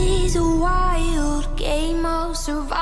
is a wild game of survival.